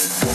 Yeah.